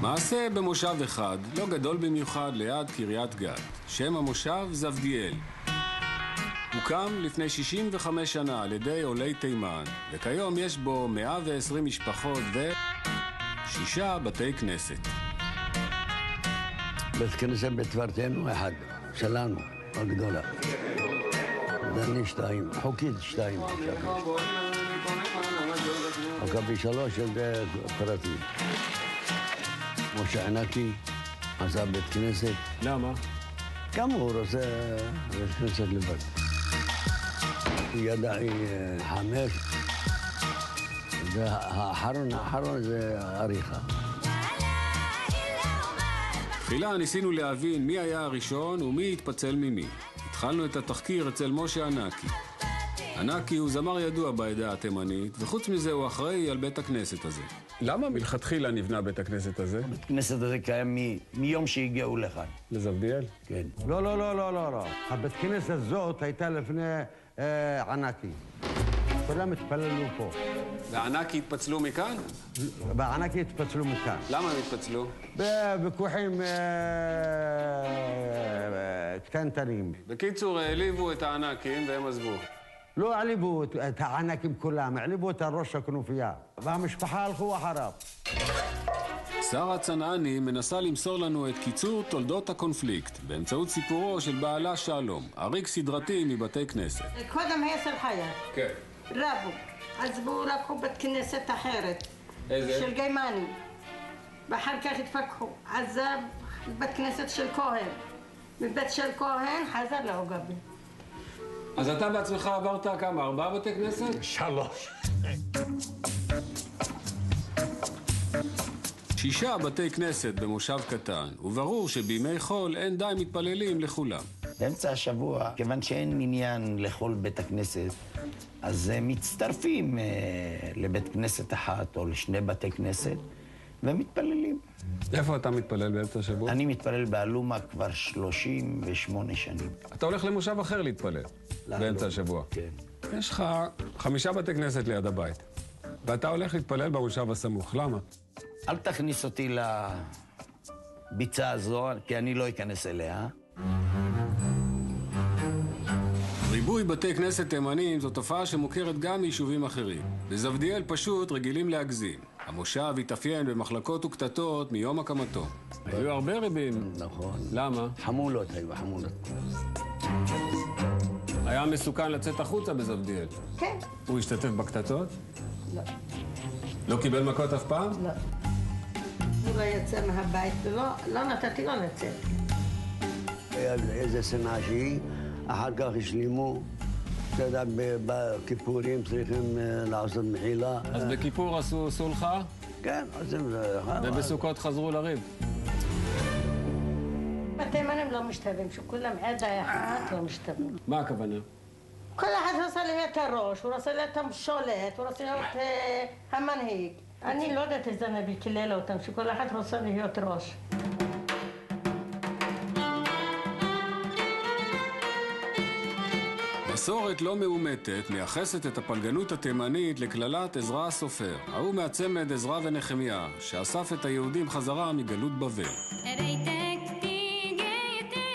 מעשה במושב אחד, לא גדול במיוחד, ליד קריית גת. שם המושב זבדיאל. הוקם לפני 65 שנה על ידי עולי תימן, וכיום יש בו 120 משפחות ושישה בתי כנסת. בית כנסת בתברתנו אחד, שלנו, הגדולה. דני שתיים, חוקית שתיים עכשיו. מכבי שלוש זה פרטי. משה ענקי עשה בית כנסת. למה? כמה הוא רוצה בית כנסת לבד. ידעי אה, חמש. והאחרון, האחרון זה עריכה. תחילה ניסינו להבין מי היה הראשון ומי התפצל ממי. התחלנו את התחקיר אצל משה ענקי. ענקי הוא זמר ידוע בעדה התימנית, וחוץ מזה הוא אחראי על בית הכנסת הזה. למה מלכתחילה נבנה בית הכנסת הזה? בית הכנסת הזה קיים מ- מיום שהגיעו לכאן. לזבדיאל? כן. לא, לא, לא, לא, לא, לא. הבית כנסת הזאת הייתה לפני אה, ענקי. כולם התפללו פה. וענקי התפצלו מכאן? בענקי התפצלו מכאן. למה הם התפצלו? בוויכוחים אה, אה, קטנטנים. בקיצור, העליבו את הענקים והם עזבו. לא העליבו את- הענקים כולם, העליבו את הראש הכנופיה. והמשפחה הלכו אחריו. שרה צנעני מנסה למסור לנו את קיצור תולדות הקונפליקט באמצעות סיפורו של בעלה שלום, עריק סדרתי מבתי כנסת. קודם היה סלחיה, כן. רבו, עזבו, לקחו בית כנסת אחרת. איזה? של גיימני. ואחר כך התפכחו. עזב בית כנסת של כהן. מבית של כהן חזר לעוגבי. אז אתה בעצמך עברת כמה? ארבעה בתי כנסת? שלוש. שישה בתי כנסת במושב קטן, וברור שבימי חול אין די מתפללים לכולם. באמצע השבוע, כיוון שאין מניין לכל בית הכנסת, אז אה, מצטרפים אה, לבית כנסת אחת או לשני בתי כנסת ומתפללים. איפה אתה מתפלל באמצע השבוע? אני מתפלל באלומה כבר 38 שנים. אתה הולך למושב אחר להתפלל, באמצע השבוע. כן. יש לך חמישה בתי כנסת ליד הבית, ואתה הולך להתפלל במושב הסמוך. למה? אל תכניס אותי לביצה הזו, כי אני לא אכנס אליה. ריבוי בתי כנסת תימנים זו תופעה שמוכרת גם מיישובים אחרים. בזבדיאל פשוט רגילים להגזים. המושב התאפיין במחלקות וקטטות מיום הקמתו. היו הרבה ריבים. נכון. למה? חמולות היו, חמולות. היה מסוכן לצאת החוצה בזבדיאל. כן, הוא השתתף בקטטות? לא, לא קיבל מכות אף פעם? לא. הוא לא יצא מהבית ולא לא נתתי לו לצאת. היה איזה שנאה שהיא, אחר כך השלימו. אתה יודע, בכיפורים צריכים אה, לעשות מחילה. אז בכיפור עשו סולחה, כן, עושים זה. ובסוכות חזרו לריב. התימנים לא משתווים, שכולם עדה אחת לא משתווים. מה הכוונה? כל אחד רוצה להיות הראש, הוא רוצה להיות השולט, הוא רוצה להיות אה, המנהיג. אני לא יודעת איזה נביא קילל אותם, שכל אחד רוצה להיות ראש. מסורת לא מאומתת מייחסת את הפלגנות התימנית לקללת עזרא הסופר, ההוא מהצמד עזרא ונחמיה, שאסף את היהודים חזרה מגלות בבל.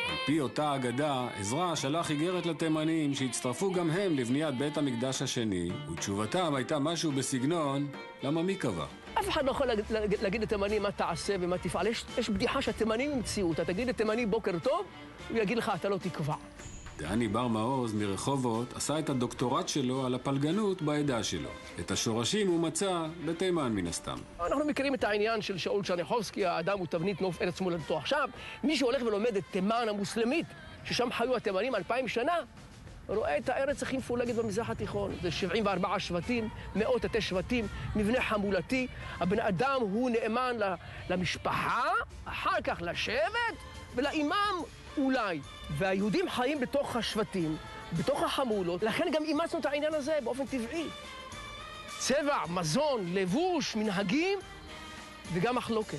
על פי אותה אגדה, עזרא שלח איגרת לתימנים שהצטרפו גם הם לבניית בית המקדש השני, ותשובתם הייתה משהו בסגנון, למה מי קבע? אף אחד לא יכול להגיד- להגיד להגיד לתימני מה תעשה ומה תפעל. יש, יש בדיחה שהתימנים המציאו אותה. תגיד לתימני בוקר טוב, הוא יגיד לך, אתה לא תקבע. דני בר מעוז מרחובות עשה את הדוקטורט שלו על הפלגנות בעדה שלו. את השורשים הוא מצא בתימן מן הסתם. אנחנו מכירים את העניין של שאול צ'רניחובסקי, האדם הוא תבנית נוף ארץ מולדתו. עכשיו, מי שהולך ולומד את תימן המוסלמית, ששם חיו התימנים אלפיים שנה, רואה את הארץ הכי מפולגת במזרח התיכון. זה 74 שבטים, מאות תתי שבטים, מבנה חמולתי. הבן אדם הוא נאמן למשפחה, אחר כך לשבט ולאימאם אולי. והיהודים חיים בתוך השבטים, בתוך החמולות, לכן גם אימצנו את העניין הזה באופן טבעי. צבע, מזון, לבוש, מנהגים וגם מחלוקת.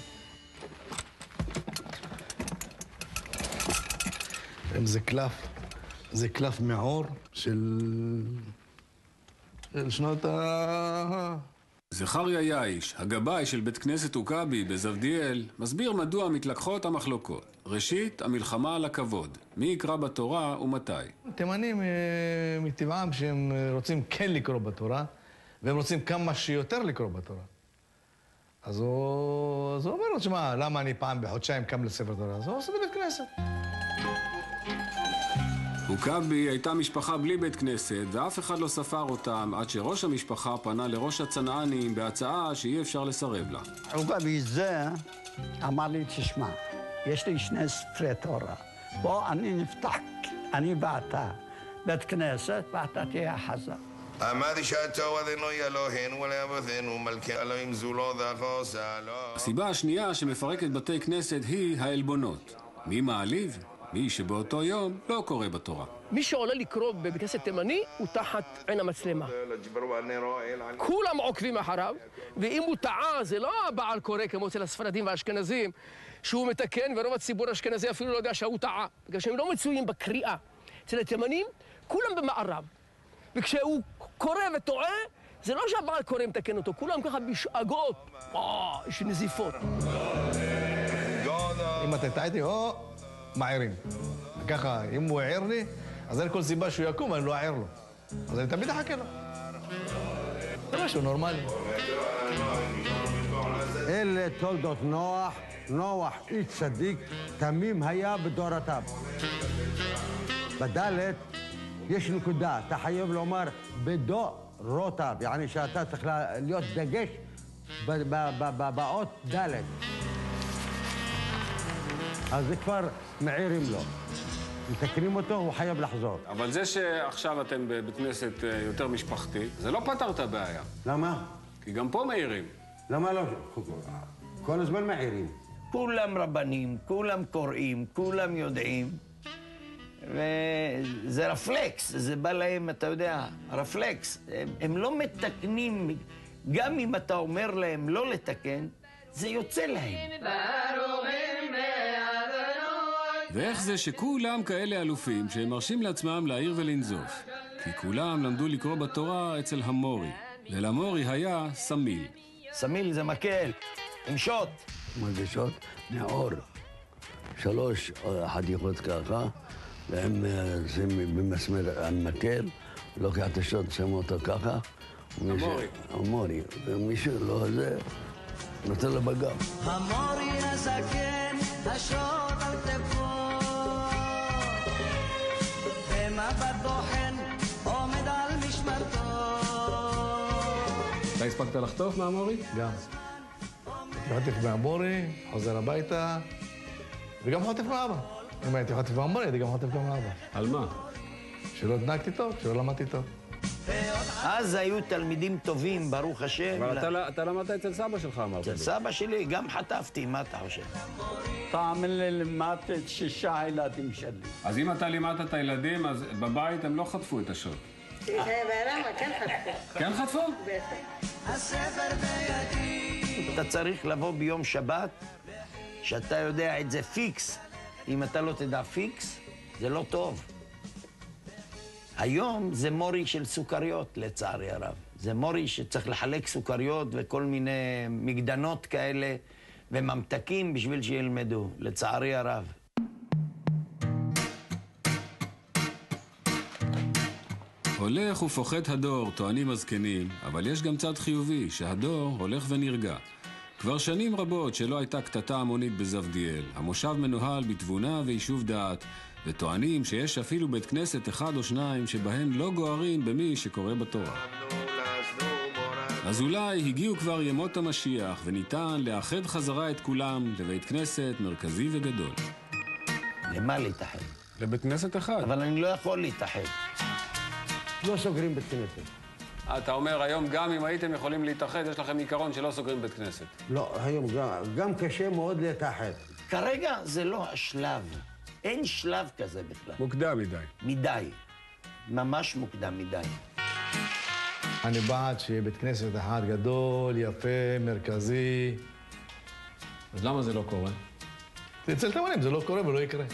אם זה קלף, זה קלף מעור של... של שנות ה... זכריה יאיש, הגבאי של בית כנסת עוקבי בזבדיאל, מסביר מדוע מתלקחות המחלוקות. ראשית, המלחמה על הכבוד. מי יקרא בתורה ומתי. תימנים אה, מטבעם שהם אה, רוצים כן לקרוא בתורה, והם רוצים כמה שיותר לקרוא בתורה. אז הוא, אז הוא אומר לו, שמע, למה אני פעם בחודשיים קם לספר תורה? אז הוא עושה בבית כנסת. עוקבי הייתה משפחה בלי בית כנסת, ואף אחד לא ספר אותם עד שראש המשפחה פנה לראש הצנענים בהצעה שאי אפשר לסרב לה. עוגבי זה אמר לי, תשמע, יש לי שני ספרי תורה. בוא, אני נפתח, אני ואתה, בית כנסת, ואתה תהיה החזק. אמרתי שאתו אדינוי אלוהינו ולאבותינו מלכי אלוהים זולו וחוסה לו הסיבה השנייה שמפרקת בתי כנסת היא העלבונות. מי מעליב? מי שבאותו יום לא קורא בתורה. מי שעולה לקרוא בבית כנסת תימני, הוא תחת עין המצלמה. כולם עוקבים אחריו, ואם הוא טעה, זה לא הבעל קורא כמו אצל הספרדים והאשכנזים, שהוא מתקן, ורוב הציבור האשכנזי אפילו לא יודע שהוא טעה, בגלל שהם לא מצויים בקריאה. אצל התימנים, כולם במערב. וכשהוא קורא וטועה, זה לא שהבעל קורא מתקן אותו, כולם ככה בשאגות. וואו, יש נזיפות. אם אתה טעיתי, או מעירים. ככה, אם הוא העיר לי, אז אין כל סיבה שהוא יקום, אני לא אעיר לו. אז אני תמיד אחכה לו. זה משהו נורמלי. אלה תולדות נוח, נוח איש צדיק, תמים היה בדורותיו. בדלת יש נקודה, אתה חייב לומר בדורותיו, יעני שאתה צריך להיות דגש באות דלת. אז זה כבר מעירים לו. מתקנים אותו, הוא חייב לחזור. אבל זה שעכשיו אתם בבית כנסת אה, יותר משפחתי, זה לא פתר את הבעיה. למה? כי גם פה מעירים. למה לא? כל הזמן מעירים. כולם רבנים, כולם קוראים, כולם יודעים, וזה רפלקס, זה בא להם, אתה יודע, רפלקס. הם, הם לא מתקנים, גם אם אתה אומר להם לא לתקן, זה יוצא להם. ואיך זה שכולם כאלה אלופים שהם מרשים לעצמם להעיר ולנזוף? כי כולם למדו לקרוא בתורה אצל המורי, ולמורי היה סמיל. סמיל זה מקל, עם שוט. מגישות מעור. שלוש אה, חתיכות ככה, והם אה, זה במסמר המקל, לוקח את השוט, שם אותו ככה. המורי. המורי. ומי שלא זה, נותן לו בגב. המורי הזקן, השוט על כתפו, במבט בוחן עומד על משמרתו. אתה הספקת לחטוף מהמורי? גם. חוטף מהמורי, חוזר הביתה, וגם חוטף מאבא. אם הייתי חוטף מהמורי, הייתי גם חוטף גם מאבא. על מה? שלא התנהגתי טוב, שלא למדתי טוב. אז היו תלמידים טובים, ברוך השם. אבל אתה, ל- אתה למדת אצל סבא שלך, אמרת אצל לי. סבא שלי גם חטפתי, מה אתה חושב? תאמין לי, לימדתי את שישה הילדים שלי. אז אם אתה לימדת את הילדים, אז בבית הם לא חטפו את השוט. למה? כן חטפו. כן חטפו? בידי, אתה צריך לבוא ביום שבת, שאתה יודע את זה פיקס. אם אתה לא תדע פיקס, זה לא טוב. היום זה מורי של סוכריות, לצערי הרב. זה מורי שצריך לחלק סוכריות וכל מיני מגדנות כאלה וממתקים בשביל שילמדו, לצערי הרב. הולך ופוחת הדור, טוענים הזקנים, אבל יש גם צד חיובי, שהדור הולך ונרגע. כבר שנים רבות שלא הייתה קטטה המונית בזבדיאל. המושב מנוהל בתבונה ויישוב דעת, וטוענים שיש אפילו בית כנסת אחד או שניים שבהם לא גוערים במי שקורא בתורה. אז אולי הגיעו כבר ימות המשיח, וניתן לאחד חזרה את כולם לבית כנסת מרכזי וגדול. למה להתאחד? לבית כנסת אחד. אבל אני לא יכול להתאחד. לא סוגרים בית כנסת. אתה אומר, היום גם אם הייתם יכולים להתאחד, יש לכם עיקרון שלא סוגרים בית כנסת. לא, היום גם, גם קשה מאוד להתאחד. כרגע זה לא השלב. אין שלב כזה בכלל. מוקדם מדי. מדי. ממש מוקדם מדי. אני בעד שיהיה בית כנסת אחד גדול, יפה, מרכזי. אז למה זה לא קורה? אצל תימנים זה לא קורה ולא יקרה.